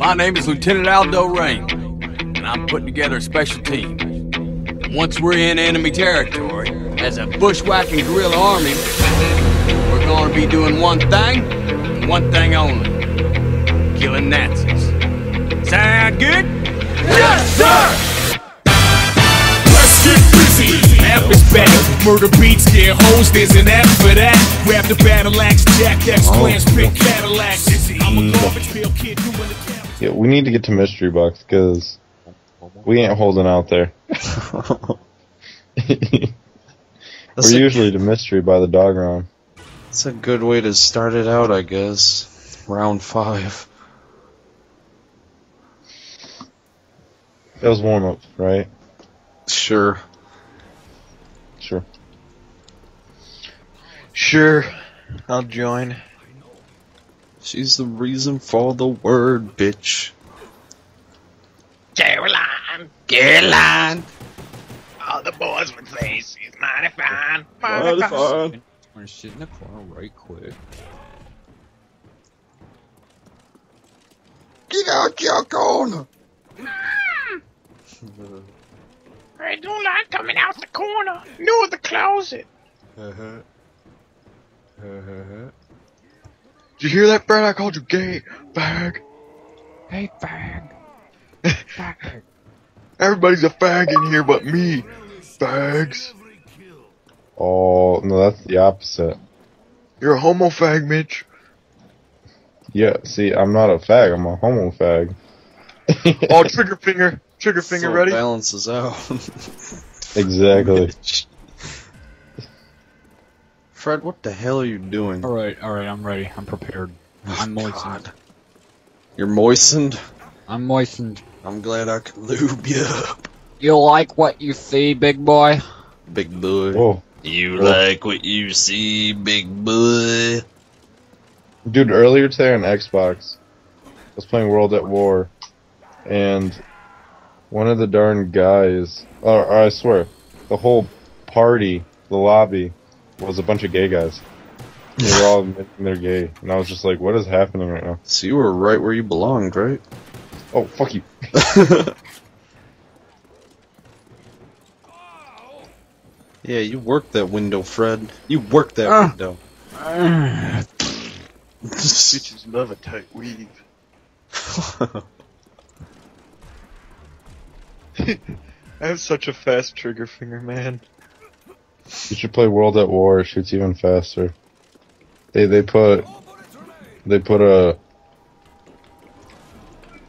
My name is Lieutenant Aldo Raine, and I'm putting together a special team. Once we're in enemy territory, as a bushwhacking guerrilla army, we're gonna be doing one thing, and one thing only. Killing Nazis. Sound good? Yes, sir! Let's get busy. F is back. Murder beats, get hoes. There's an F for that. Grab the battle axe, Jack X oh, plans, pick Cadillacs. I'm a garbage pail kid doing the damage. Yeah, we need to get to Mystery Box because we ain't holding out there. We're a, usually to Mystery by the dog round. that's a good way to start it out, I guess. Round five. That was warm up, right? Sure. Sure. Sure, I'll join. She's the reason for the word, bitch. Caroline, Caroline. All the boys would say she's mighty fine. Mighty fine. fine. Wanna sit in the corner right quick. Get out your corner. Mm. I don't like coming out the corner. No, the closet. Uh-huh. Uh-huh. Did you hear that, Brad? I called you gay, fag. Hey, fag. fag. Everybody's a fag in here but me. Fags. Oh no, that's the opposite. You're a homo fag, Mitch. Yeah, see, I'm not a fag. I'm a homo fag. Oh, trigger finger. Trigger finger So it ready? balances out. exactly. Fred, what the hell are you doing? Alright, alright, I'm ready. I'm prepared. Oh, I'm Oh, moistened. God. You're moistened? I'm moistened. I'm glad I could lube you up. You like what you see, big boy? Big boy. Whoa, You Oh. like what you see, big boy? dude! Earlier today on Xbox, I was playing World at War, and one of the darn guys, or, or I swear, the whole party, the lobby, was a bunch of gay guys. They were all admitting they're gay, and I was just like, "What is happening right now?" So you were right where you belonged, right? Oh, fuck you! Yeah, you worked that window, Fred. You worked that Ah. window. Bitches love a tight weave. I have such a fast trigger finger, man. You should play World at War. It shoots even faster. They they put they put a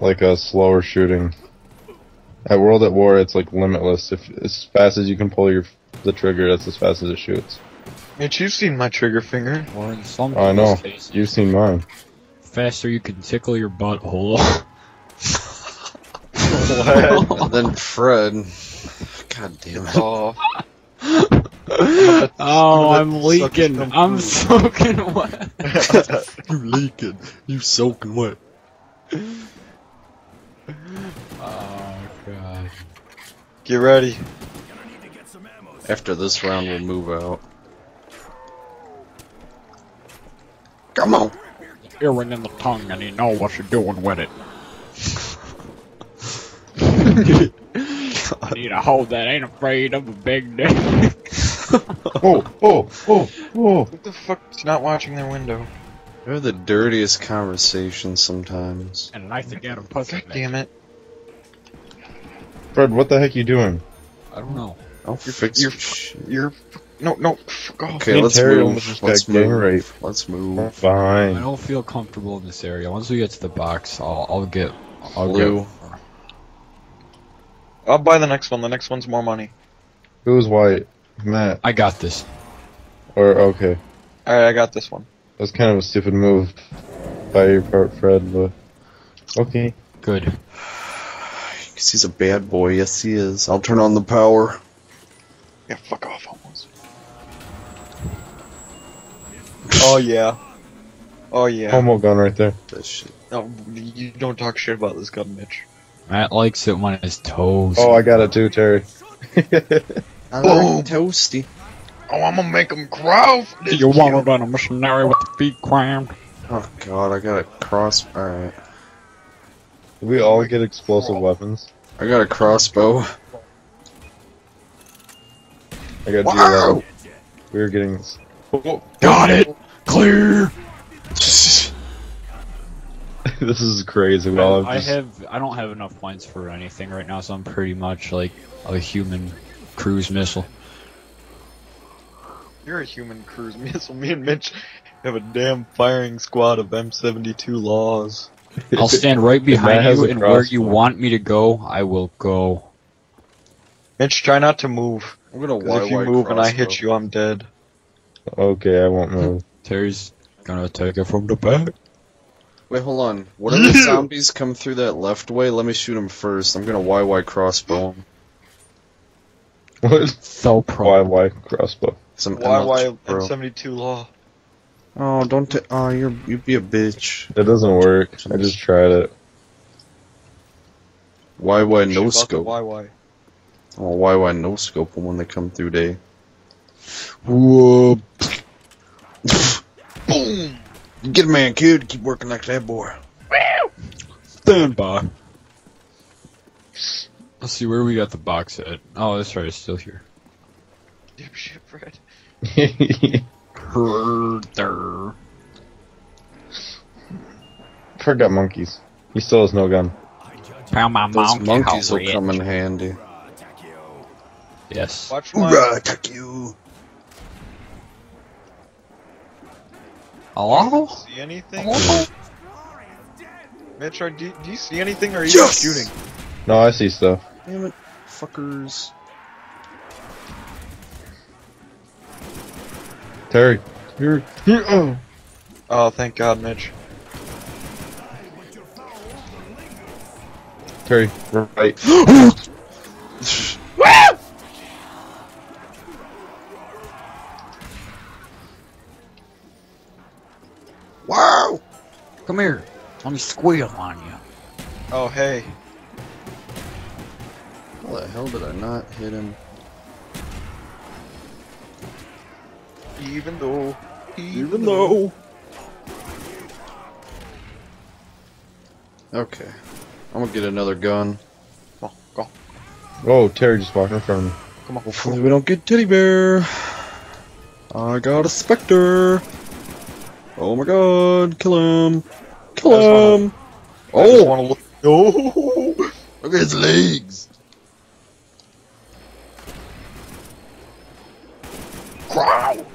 like a slower shooting. At World at War, it's like limitless. If as fast as you can pull your the trigger, that's as fast as it shoots. Mitch, you've seen my trigger finger. Or in some I know. cases, You've seen mine. faster you can tickle your butthole. And then Fred. God damn it. Oh, oh, I'm leaking. I'm food. soaking wet. You leaking. You soaking wet. Oh god. get ready. After this round, we'll move out. Come on. Earring in the tongue, and you know what you're doing with it. I need a hoe that ain't afraid of a big dick. Oh, oh, oh, oh! What the fuck's not watching their window? They're the dirtiest conversations sometimes. and nice to get a pussy. God damn it. Fred, what the heck are you doing? I don't know. I'll fix you're- your. You're. No, no, fuck off. Okay, Me and let's Terry move. almost Let's move. raped. Let's move. Fine. I don't feel comfortable in this area. Once we get to the box, I'll, I'll get. I'll Blue. get. I'll buy the next one. The next one's more money. Who's white? Matt. I got this. Or okay. Alright, I got this one. That's kind of a stupid move by your part, Fred. But okay. Good. Because he's a bad boy. Yes, he is. I'll turn on the power. Yeah, fuck off almost. Oh yeah. Oh yeah. Homo gun right there. That shit. No, you don't talk shit about this gun, Mitch. Matt likes it when his toes. Oh, I got it too, Terry. I Boom. like toasty. Oh, I'm gonna make them growl. Do you want to kill. run a missionary with the feet crammed? Oh god, I got a cross. Alright. Did we all get explosive weapons? I got a crossbow. I got Wow! G11. We were getting. Oh, Got it. Clear. this is crazy. We all I have just, have. I don't have enough points for anything right now, so I'm pretty much like a human cruise missile. You're a human cruise missile. Me and Mitch have a damn firing squad of M72 laws. I'll stand right behind you, and where you want me to go, I will go. Mitch, try not to move. I'm gonna 'cause if you YY move and I hit you, I'm dead. Okay, I won't move. Terry's gonna take it from the back. Wait, hold on. What Whatever zombies come through that left way, let me shoot them first. I'm gonna YY crossbow 'em. What? So Why? pro. Why crossbow? Some Why, why ML2 bro. M72 law? Oh, don't. T- oh, you're you be a bitch. That doesn't work. I just tried it. YY Shit no about the scope. YY. Oh, YY no scope 'em when they come through day. Whoa. Boom! Get a man, kid. Keep working like that boy. Stand by. Let's see where we got the box at. Oh, that's right. It's still here. Dipshit, Fred. Herder. Forgot monkeys. He still has no gun. Found my Those monkey monkeys will rich. come in handy. Yes. Watch my. Hoorah, attack you! Hello? See anything? Hello? Mitch, are, do, do you see anything or are you Yes! shooting? No, I see stuff. Damn it, fuckers. Terry, you're. you're oh. Oh, thank God, Mitch. Terry, right. Wow! Come here. Let me squeal on you. Oh, hey. How the hell did I not hit him? Even though. Even though. Okay. I'm gonna get another gun. Go, go. Oh, Terry just walked in front of me. Come on. Hopefully we don't get teddy bear. I got a Spectre. Oh my god, kill him. Kill That's him. I just Oh, want to look. No! Oh. look at his legs. Crow!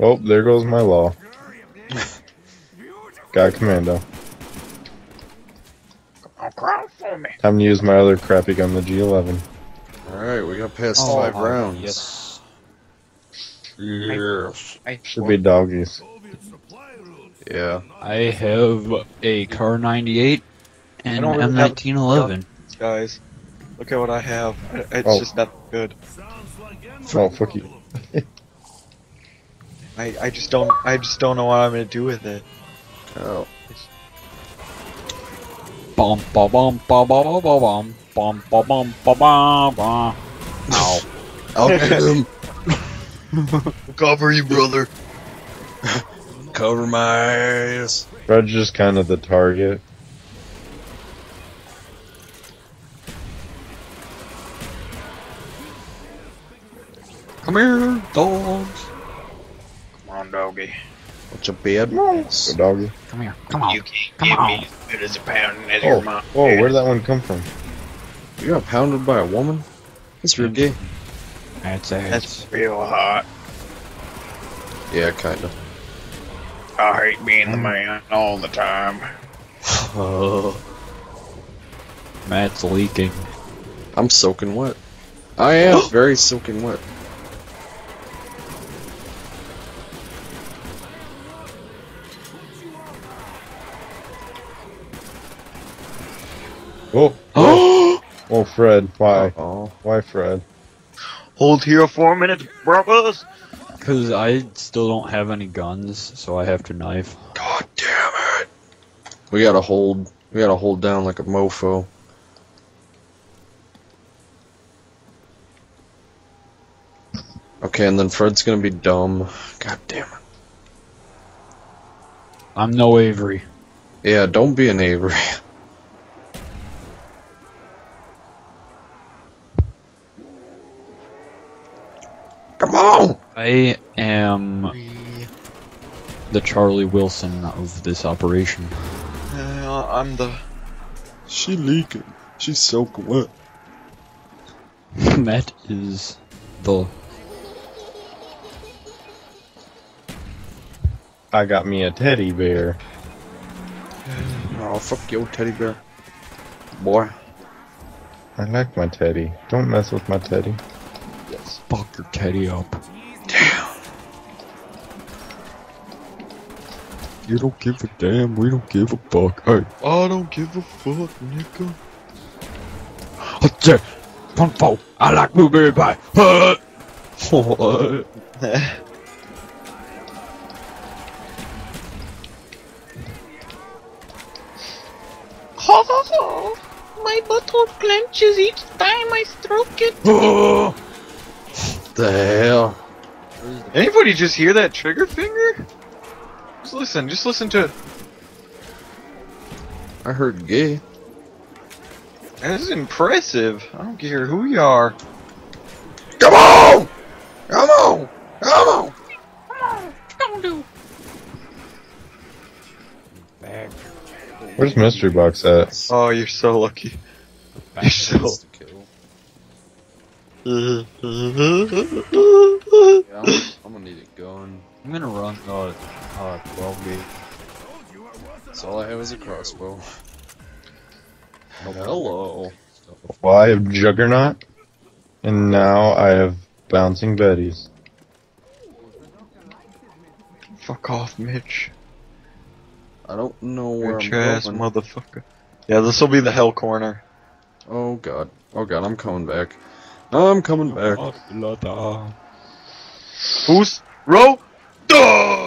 Oh, there goes my law. Got commando. Crow for me. Time to use my other crappy gun, the G11. Alright, we got past Oh, five uh, rounds. Yes. Yes. I Should be doggies. Yeah. I have a Kar 98 and don't really have- M1911. guys. Look at what I have. It's Oh. just not good. Oh, fuck you. I, I just don't I just don't know what I'm gonna do with it. Oh. Bum bum bum bum bum bum bum bum bum bum bum bum bum. Ow. I'll get him. Cover you, brother. Cover my ass. Fred's just kind of the target. Come here, dogs. Come on, doggy. What's of bad boys. Good doggy. Come here. Come on. You can't Come give on. me as good as a pound as your Oh, mom. oh, where did that one come from? You got pounded by a woman? That's real gay. That's it. That's real hot. Yeah, kinda. I hate being the man all the time. Oh. Matt's leaking. I'm soaking wet. I am very soaking wet. Oh, oh, oh, oh, Fred. Why? Oh. Why, Fred? Hold here for a minute, brothers. Because I still don't have any guns, so I have to knife. God damn it. We gotta hold. We gotta hold down like a mofo. Okay, and then Fred's gonna be dumb. God damn it. I'm no Avery. Yeah, don't be an Avery. I am the Charlie Wilson of this operation. Uh, I'm the. She leaking. She's soaking wet. Matt is the I got me a teddy bear. Oh, fuck you, teddy bear. Boy. I like my teddy. Don't mess with my teddy. Yes. fuck your teddy up. You don't give a damn, we don't give a fuck. Hey. I don't give a fuck, nigga. Hotche! Kung Fu! I like blueberry pie! Huh. What? Ho ho ho! My butthole clenches each time I stroke it. Oh. the hell? Anybody just hear that trigger finger? Just listen, just listen to it. I heard gay. This is impressive. I don't care who you are. Come on! Come on! Come on! Come on! Where's Mystery Box at? Oh, you're so lucky. You're so. Yeah, I'm, I'm gonna need a gun. I'm gonna run uh, 12 gauge. That's all I have is a crossbow. Hello. Well, I have Juggernaut, and now I have Bouncing Betties. Fuck off, Mitch. I don't know where Bitch I'm going. motherfucker. Yeah, this will be the hell corner. Oh god. Oh god, I'm coming back. I'm coming back. Who's row? Duh!